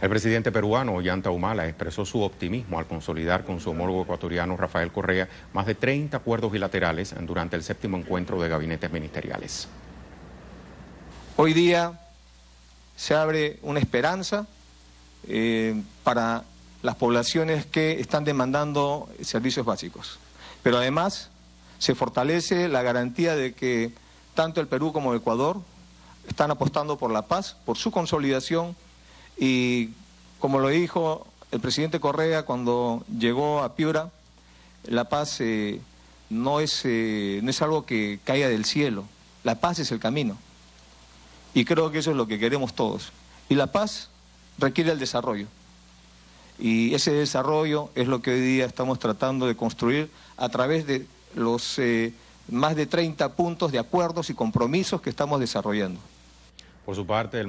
El presidente peruano Ollanta Humala expresó su optimismo al consolidar con su homólogo ecuatoriano Rafael Correa más de 30 acuerdos bilaterales durante el séptimo encuentro de gabinetes ministeriales. Hoy día se abre una esperanza eh, para las poblaciones que están demandando servicios básicos. Pero además se fortalece la garantía de que tanto el Perú como el Ecuador están apostando por la paz, por su consolidación y, como lo dijo el presidente Correa cuando llegó a Piura, la paz eh, no, es, eh, no es algo que caiga del cielo, la paz es el camino. Y creo que eso es lo que queremos todos. Y la paz requiere el desarrollo. Y ese desarrollo es lo que hoy día estamos tratando de construir a través de los eh, más de 30 puntos de acuerdos y compromisos que estamos desarrollando. Por su parte, el